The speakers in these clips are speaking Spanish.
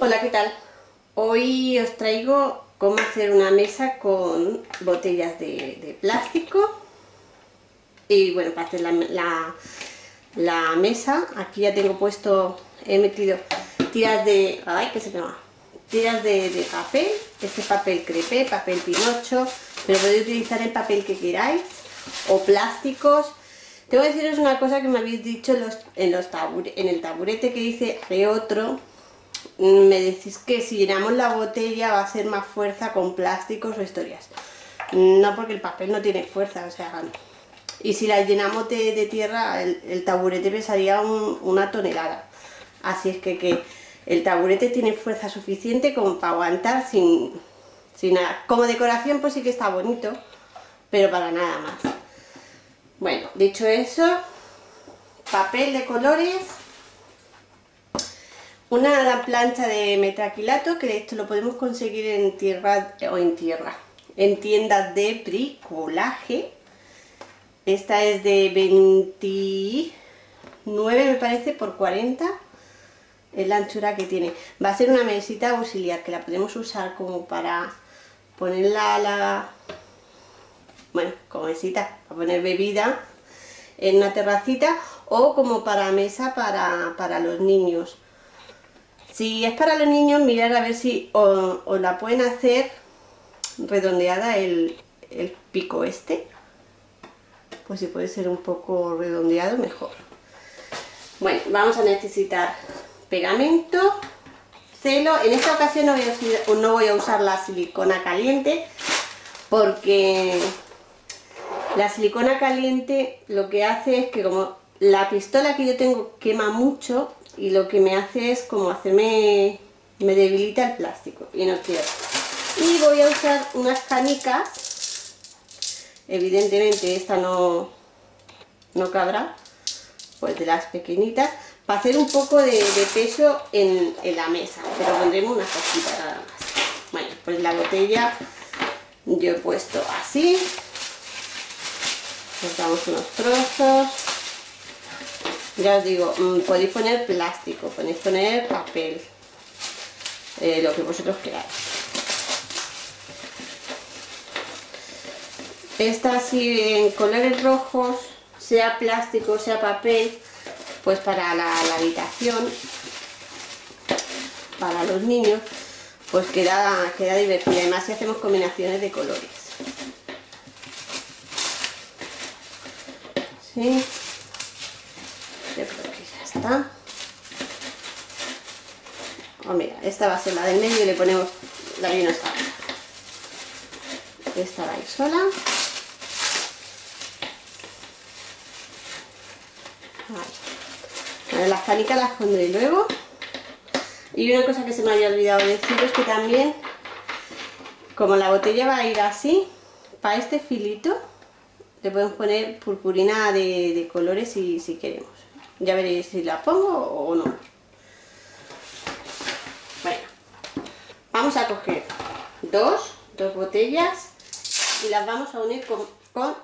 Hola, ¿qué tal? Hoy os traigo cómo hacer una mesa con botellas de, plástico. Y bueno, para hacer la, mesa, aquí ya tengo puesto, he metido tiras de, ay, que se me va, tiras de, papel, este papel crepé, papel pinocho, pero podéis utilizar el papel que queráis, o plásticos, tengo que deciros una cosa que me habéis dicho en, el taburete que dice de otro, me decís que si llenamos la botella va a hacer más fuerza con plásticos o historias. No, porque el papel no tiene fuerza, o sea, y si la llenamos de, tierra, el, taburete pesaría una tonelada. Así es que, el taburete tiene fuerza suficiente como para aguantar sin nada. Como decoración pues sí que está bonito, pero para nada más. Bueno, dicho eso, papel de colores, una plancha de metaquilato, que esto lo podemos conseguir en tierra o en tierra, en tiendas de bricolaje. Esta es de 29 me parece por 40 es la anchura que tiene. Va a ser una mesita auxiliar que la podemos usar como para ponerla a la bueno, como mesita, para poner bebida en una terracita o como para mesa para, los niños. Si es para los niños, mirar a ver si os la pueden hacer redondeada el, el pico este. Pues si puede ser un poco redondeado, mejor. Bueno, vamos a necesitar pegamento, celo. En esta ocasión no voy a no voy a usar la silicona caliente porque la silicona caliente lo que hace es que como la pistola que yo tengo quema mucho y lo que me hace es como hacerme, me debilita el plástico y no quiero. Y voy a usar unas canicas, evidentemente esta no, no cabrá, pues de las pequeñitas, para hacer un poco de, peso en, en, la mesa, pero pondremos una cosita nada más. Bueno, pues la botella yo he puesto así, cortamos unos trozos ya os digo, mm, podéis poner plástico, podéis poner papel eh, lo que vosotros queráis. Esta así en colores rojos sea plástico, sea papel pues para la, habitación para los niños pues queda, queda divertida además si hacemos combinaciones de colores. ¿sí? Que está oh, mira, esta va a ser la del medio y le ponemos la esta esta va a ir sola. Las canicas las pondré luego. Y una cosa que se me había olvidado decir es que también como la botella va a ir así para este filito le podemos poner purpurina de, colores si, queremos. Ya veréis si la pongo o no. Bueno, vamos a coger dos, dos botellas y las vamos a unir con, con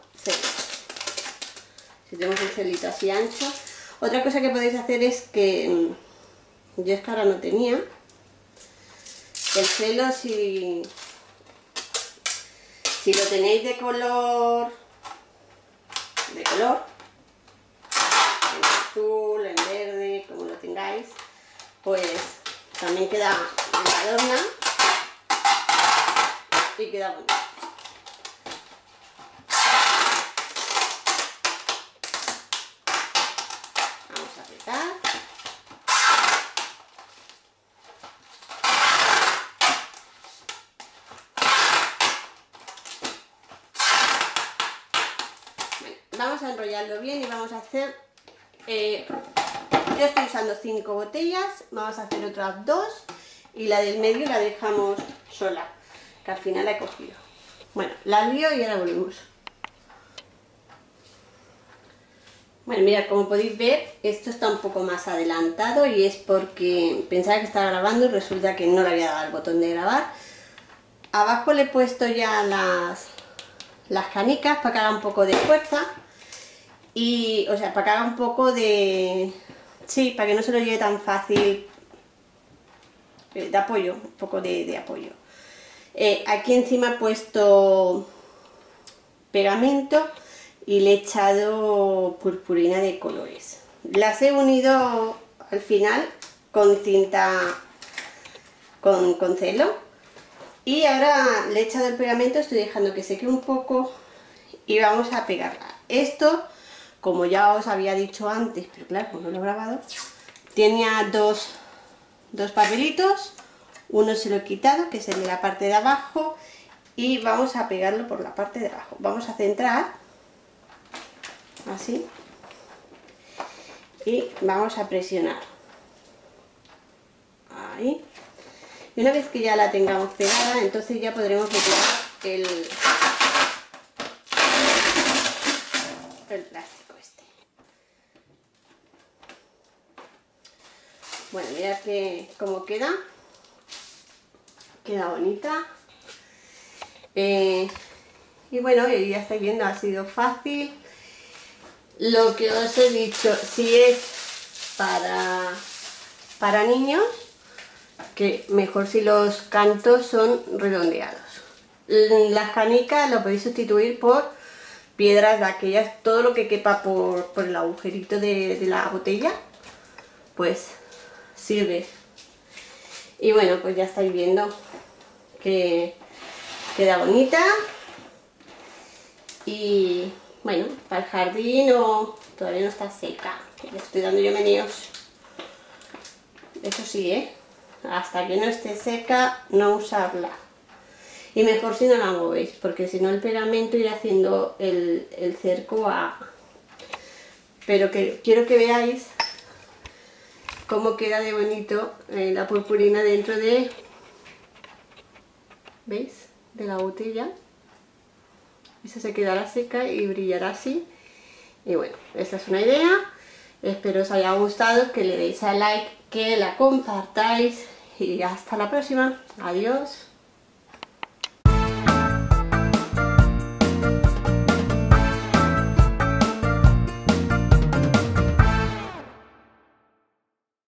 Si tenemos un celito así ancho. Otra cosa que podéis hacer es que, mm, yo es que ahora no tenía, el celo si, si lo tenéis de color de color, en azul, en verde, como lo pues también queda la adorna y queda bonito. Vamos a apretar. vamos a enrollarlo bien y vamos a hacer eh, yo estoy usando cinco botellas vamos a hacer otras dos y la del medio la dejamos sola que al final la he cogido. Bueno, la lío y ahora volvemos. Bueno, mira, como podéis ver esto está un poco más adelantado y es porque pensaba que estaba grabando y resulta que no le había dado el botón de grabar. Abajo le he puesto ya las las canicas para que haga un poco de fuerza y, o sea, para que haga un poco de... Sí, para que no se lo lleve tan fácil eh, de apoyo, un poco de, apoyo. Eh, aquí encima he puesto pegamento y le he echado purpurina de colores. Las he unido al final con cinta con, con celo y ahora le he echado el pegamento, estoy dejando que seque un poco y vamos a pegarla. Esto, como ya os había dicho antes, pero claro, no lo he grabado, tenía dos, dos papelitos, uno se lo he quitado, que es el de la parte de abajo, y vamos a pegarlo por la parte de abajo. Vamos a centrar, así, y vamos a presionar. Ahí. Y una vez que ya la tengamos pegada, entonces ya podremos retirar el, el plástico este. Bueno, mirad que cómo queda. Queda bonita. Eh, y bueno, ya estáis viendo, ha sido fácil. Lo que os he dicho, si es para, para niños, que mejor si los cantos son redondeados. Las canicas lo podéis sustituir por piedras de aquellas, todo lo que quepa por, el agujerito de, la botella, pues sirve. Y bueno, pues ya estáis viendo que queda bonita. Y bueno, para el jardín o todavía no está seca, le estoy dando yo meneos. Eso sí, ¿eh? hasta que no esté seca no usarla y mejor si no la movéis porque si no el pegamento irá haciendo el, cerco a pero que quiero que veáis cómo queda de bonito eh, la purpurina dentro de ¿veis? de la botella esa se quedará seca y brillará así y bueno, esta es una idea espero os haya gustado, que le deis a like que la compartáis y hasta la próxima. Adiós.